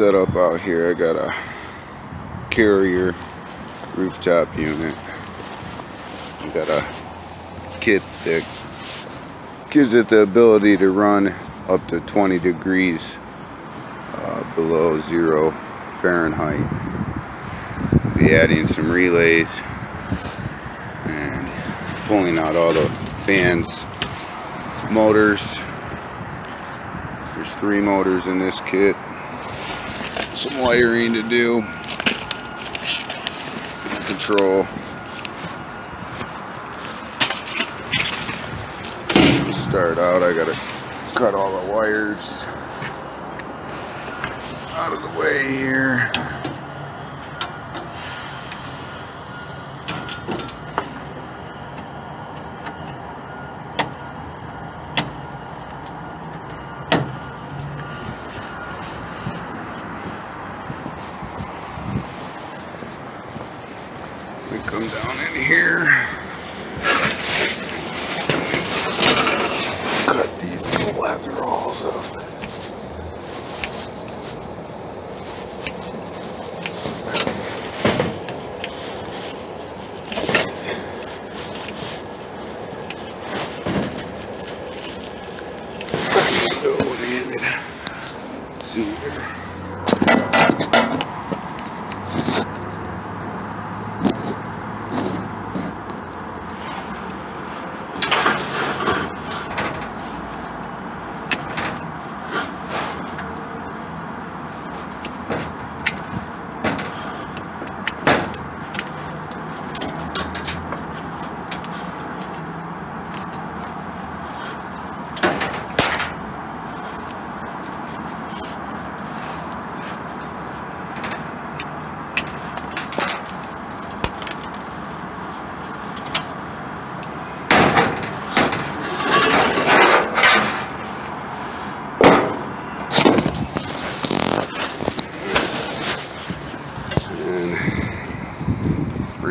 setup out here. I got a carrier rooftop unit. I got a kit that gives it the ability to run up to 20 degrees uh, below zero Fahrenheit. Be adding some relays and pulling out all the fans, motors. There's three motors in this kit. Some wiring to do. Control. Start out, I gotta cut all the wires out of the way here. We come down in here. Cut these collaterals up. Stone-handed. See here.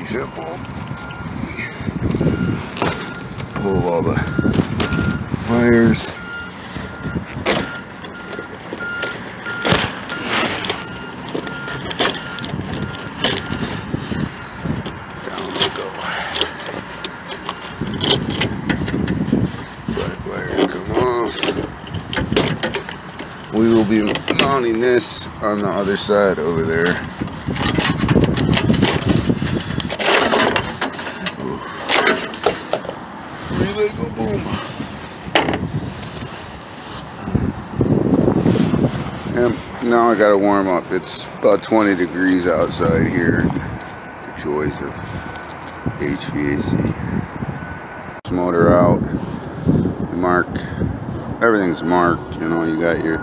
and simple. Pull all the wires. Black wire come off. We will be mounting this on the other side over there. Relay go boom. And now I gotta warm up. It's about 20 degrees outside here. The joys of HVAC. Motor out. Mark. Everything's marked. You know, you got your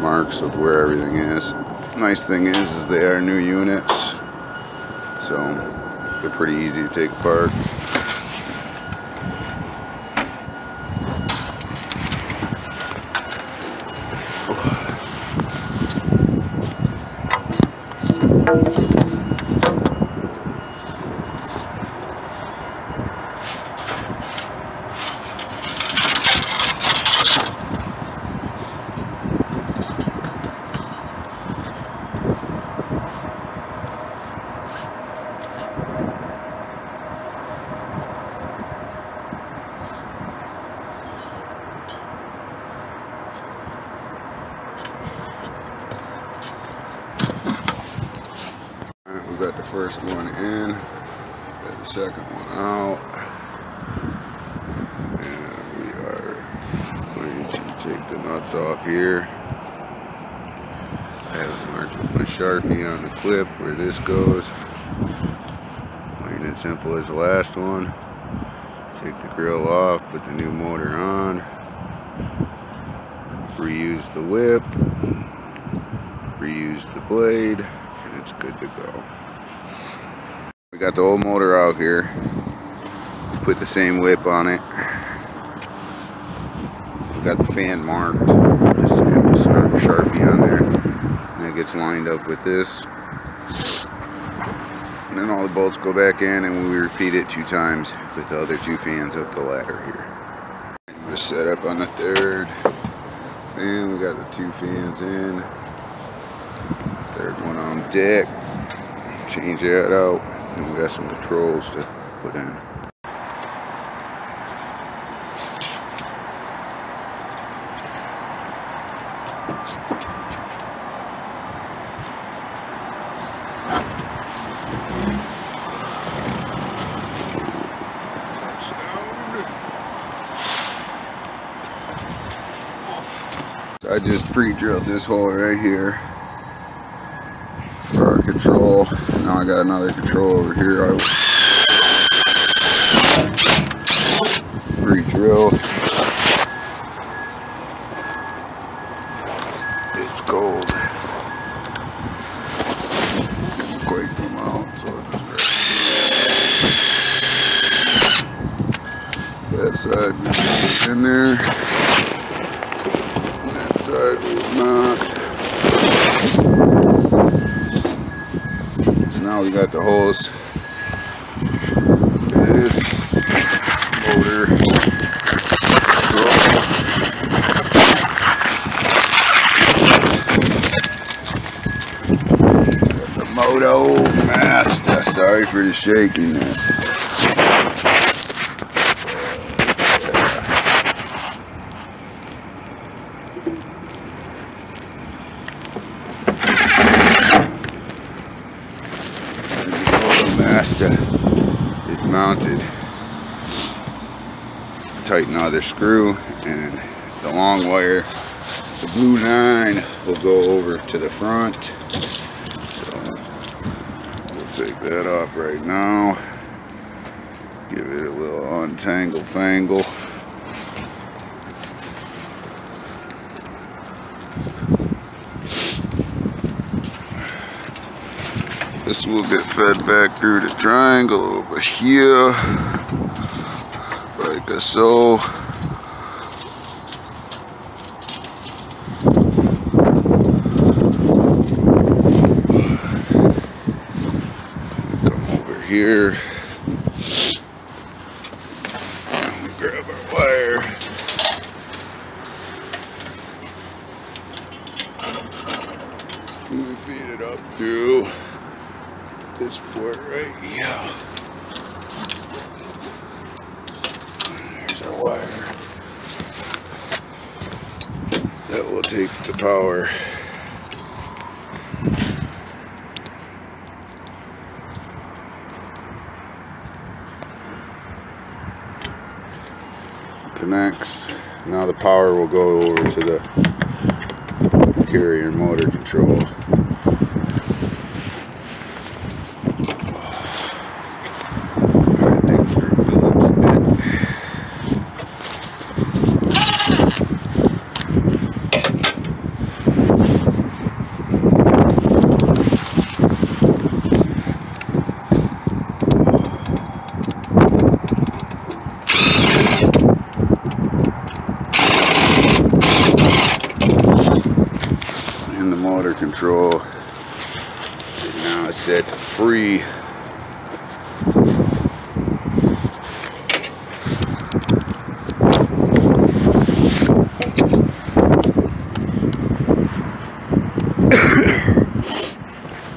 marks of where everything is. Nice thing is, is they are new units. So they're pretty easy to take apart. Alright, we got the first one in, got the second one out, and we are going to take the nuts off here. I have marked with my Sharpie on the clip where this goes. Plain and simple as the last one. Take the grill off, put the new motor on, reuse the whip, reuse the blade, and it's good to go. Got the old motor out here. Put the same whip on it. We got the fan marked. Just have start Sharpie on there. And it gets lined up with this. And then all the bolts go back in and we repeat it two times with the other two fans up the ladder here. We're set up on the third fan. We got the two fans in. Third one on deck. Change that out. And we got some controls to put in. I just pre-drilled this hole right here control. Now I got another control over here. I pre-drill. It's cold. Didn't quite come out, so I just that side in there side will not. So now we got the hose. This motor. the Moto Master. Sorry for the shakiness. Mazda is mounted. Tighten other screw and the long wire, the blue line will go over to the front. So we'll take that off right now. Give it a little untangle fangle. Will get fed back through the triangle over here, like so. Over here. grab our wire. We feed it up through port right here. There's our wire. That will take the power. Connects. Now the power will go over to the carrier motor control. motor control. And now it's set to free.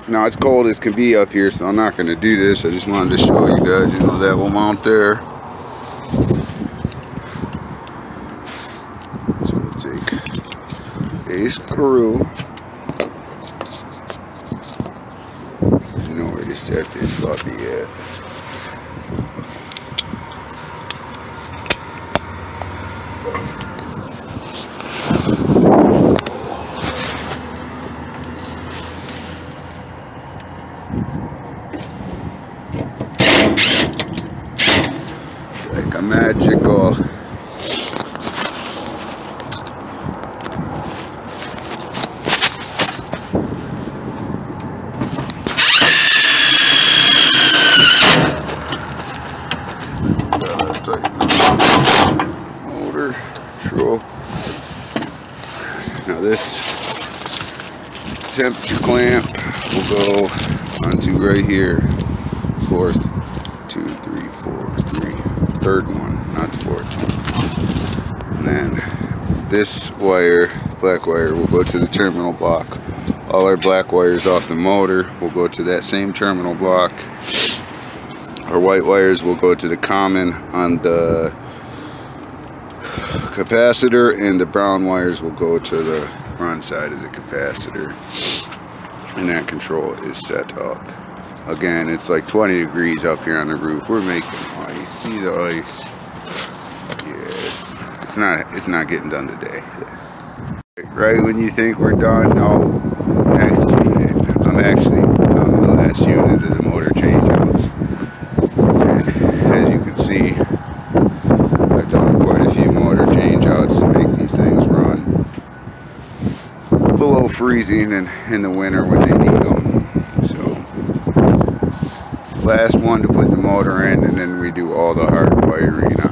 now it's cold as can be up here so I'm not going to do this. I just wanted to show you guys you know that will mount there. So we'll take a screw set this puppy at. Like a magical Now this temperature clamp will go onto right here. Fourth, two, three, four, three. Third one, not the fourth. And then this wire, black wire, will go to the terminal block all our black wires off the motor will go to that same terminal block. Our white wires will go to the common on the capacitor and the brown wires will go to the front side of the capacitor. And that control is set up. Again it's like 20 degrees up here on the roof. We're making ice. See the ice? Yeah. It's not it's not getting done today. Right when you think we're done? No. Next unit. I'm actually on the last unit of the motor change outs as you can see i've done quite a few motor change outs to make these things run below freezing and in the winter when they need them so last one to put the motor in and then we do all the hard wiring